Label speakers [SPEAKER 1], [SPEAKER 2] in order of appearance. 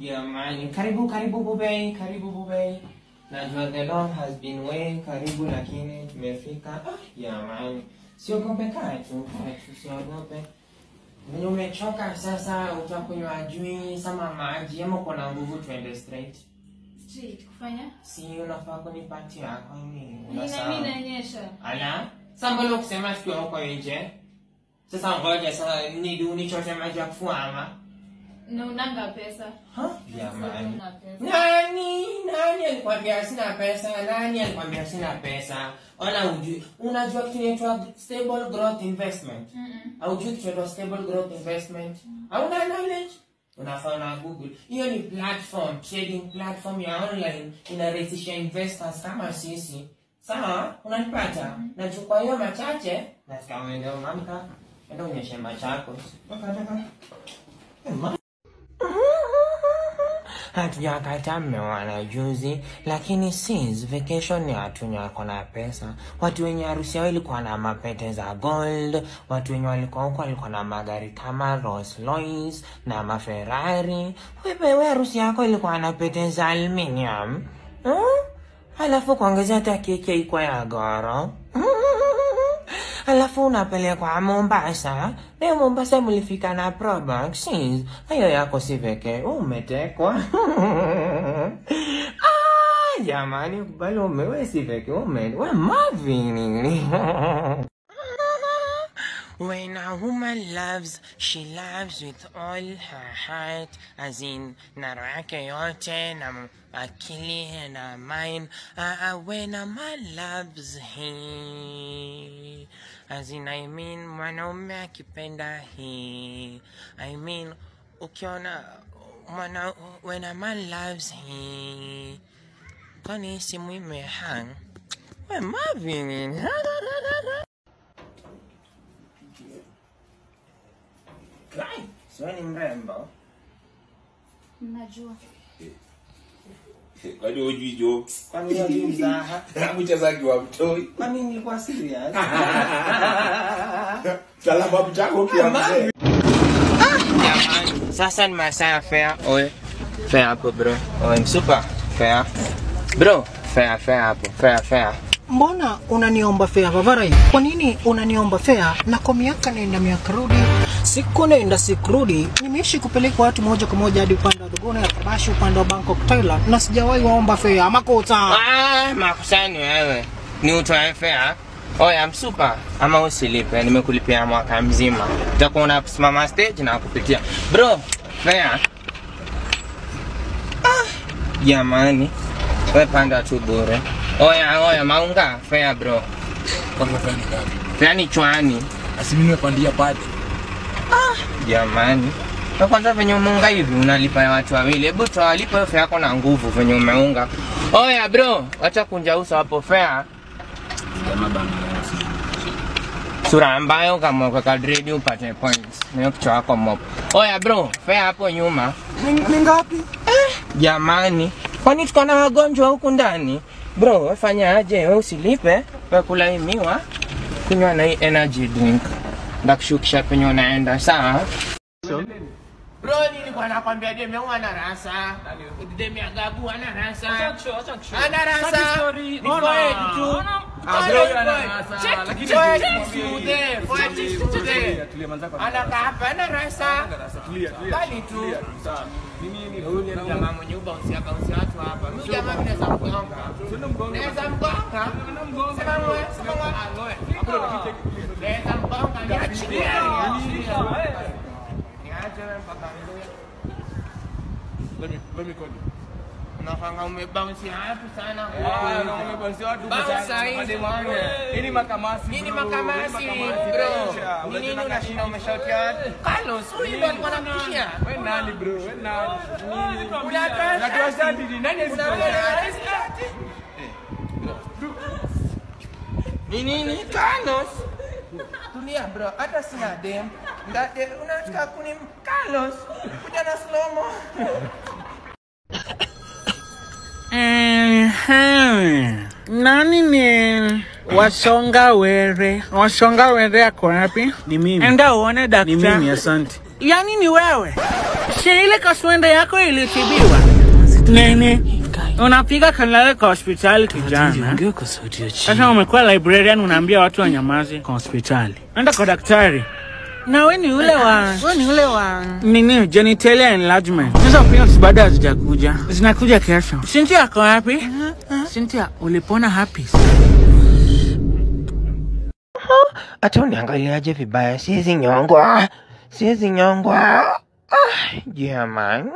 [SPEAKER 1] Jamani, karibu karibu Bubei, karibu Bubei. Najua the long has been way, karibu lakini tumefika. Jamani, siogope, kaa tu, sio tu, siogope. Venye umechoka sasa, utakunywa juice ama maji ama uko na nguvu, tuende straight.
[SPEAKER 2] Street kufanya?
[SPEAKER 1] Si unafaa kunipatia
[SPEAKER 2] yako
[SPEAKER 1] mimi.
[SPEAKER 2] Mimi naonyesha.
[SPEAKER 1] Ala, sasa mbona kusema tukiwa huko nje? Sasa ngoja sasa ni duni chote maji ya kufua ama?
[SPEAKER 2] Na unanga pesa.
[SPEAKER 1] Jamani. Nani? Nani alikwambia sina pesa? Nani alikwambia sina pesa? ona ujui. Unajua kitu inaitwa stable growth investment?
[SPEAKER 2] Mm-mm.
[SPEAKER 1] Kitu inaitwa stable growth investment? Hauna knowledge? Unafaa na Google. Hiyo ni platform, trading platform ya online inarahisisha investors kama sisi. Sawa? Unanipata? Na chukua hiyo machache na mamka. Enda unyeshe machako. Ma- mmewana juzi lakini since vacation wenye wako na pesa watu wenye harusi yao ilikuwa na mapete za gold watu wenye walikuwa huko walikuwa na magari kama Rolls Royce na maferari. Wewe harusi yako ilikuwa na pete za aluminium? Hmm? alafu kuongezea hata keki iko ya goro alafu unapelekwa Mombasa. Leo Mombasa mlifika na. Sis, hayo yako si pekee, umetekwa. ah, jamani, kubali umewe si pekee, ume we Marvin. When a woman loves, she loves with all her heart, as in na roho yake yote na akili na mind. Uh, when a man loves he, as in I mean mwanaume akipenda he, I mean ukiona mwana, when a man loves he, kwani simu imehang? We Marvin. Sio ni mrembo.
[SPEAKER 2] Najua.
[SPEAKER 3] kwani hujui jo
[SPEAKER 1] Kwani hujui mzaha?
[SPEAKER 3] mchezaji wa mtoi
[SPEAKER 1] Kwani nilikuwa serious?
[SPEAKER 3] salama mchako ukiwa mzee
[SPEAKER 1] sasa ni masaa ya fair. Oe, fair hapo bro. Oe, msupa. Fair. Bro, fair, fair hapo. Fair, fair.
[SPEAKER 4] Mbona unaniomba fea vavarai kwa nini unaniomba fea na kwa miaka nenda miaka rudi siku nenda siku rudi nimeishi kupeleka watu moja kwa moja hadi upande wa dogona ya kabashi upande wa bangkok thailand na sijawahi waomba fea makuta
[SPEAKER 1] Ah, makusani wewe. Ni utoe fea Oya, msupa ama usilipe, nimekulipia mwaka mzima. Utakuwa unasimama stage na kupitia. Bro, fea. Ah, jamani. We panda tu bure. Oya, oya, maunga, fair bro. Fair ni chwani.
[SPEAKER 3] asimimepandia Ah,
[SPEAKER 1] Jamani. Na kwanza venye umeunga hivi unalipa ya watu wawili. Hebu tawalipa hiyo fair yako na nguvu venye umeunga. Oya bro, acha kunja uso hapo fare. Sura ambayo kama kwa dread upate points. Niyo kichwa wako mop. Oya bro, fair hapo nyuma.
[SPEAKER 4] ni ngapi
[SPEAKER 1] Jamani, kwani tuko na wagonjwa huku ndani? Bro, wafanya aje? We usilipe, wakula hii miwa, kunywa na hii energy drink. Ndakushukisha penye unaenda, sawa? Bro, nilikuwa nakwambia demu yangu ana rasa. Demu ya Gabu ana rasa. Ana rasa. Ni tu.
[SPEAKER 3] Anakapana rasa
[SPEAKER 1] bali tu. Jamaa mwenye uba usiaka usiatu hapa. Mimi jamaa mimi naweza mgonga. Naweza mgonga. Sema wewe, sema wewe. Naweza mgonga niachie. Niache mpaka ndio. Let me let me call you. Unafanga umebounce hapo sana. Bounce hivi.
[SPEAKER 3] ini makamasi
[SPEAKER 1] Nini makamasi bro? Ni nini unashinda umeshautia watu? Carlos, huyu ndo alikuwa anakutishia.
[SPEAKER 3] wewe nani bro wewe nani
[SPEAKER 1] Unatoa
[SPEAKER 3] Unatoa shati ni nani.
[SPEAKER 1] Ni nini? Carlos. Tulia bro, hata sina dem. ndate unataka kunim Carlos. Kuja na slow mo.
[SPEAKER 5] Ehem. Nani ni Wasonga Were? Wasonga Were ako wapi?
[SPEAKER 6] Ni mimi.
[SPEAKER 5] Enda uone daktari.
[SPEAKER 6] Ni mimi, asante.
[SPEAKER 5] Yani ni wewe? Si ile kaswende yako ilitibiwa? Nini? Unapiga kelele kwa hospitali kijana. Sasa umekuwa librarian unaambia watu wanyamaze kwa hospitali. Enda kwa daktari. Na we ni ule wa we ni ule wa nini genitalia enlargement. Hizo pills bado hazijakuja. Zinakuja kesho. Sinti yako wapi? Cynthia ulipona happy.
[SPEAKER 1] hata uniangaliaje vibaya? Siwezi nyongwa. Siwezi nyongwa. Ah, jamani